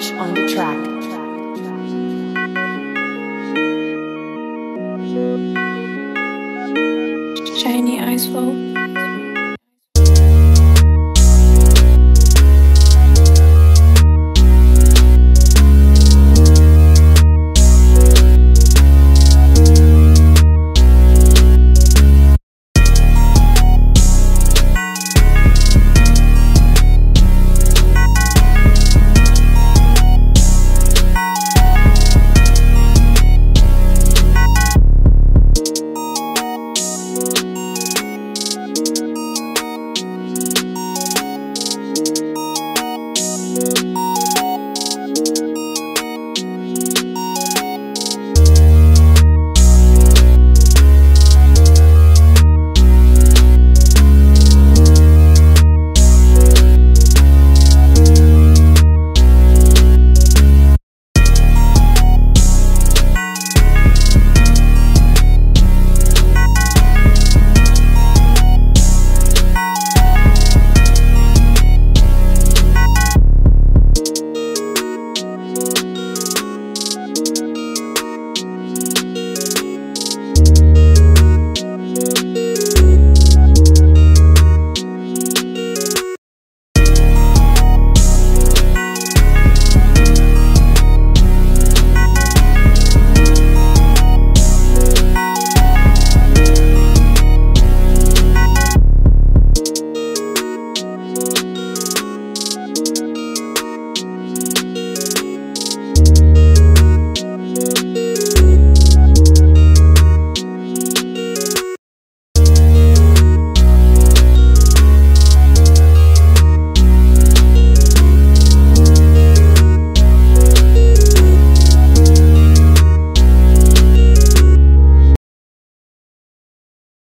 Josh on the track. Shiny eyes flow.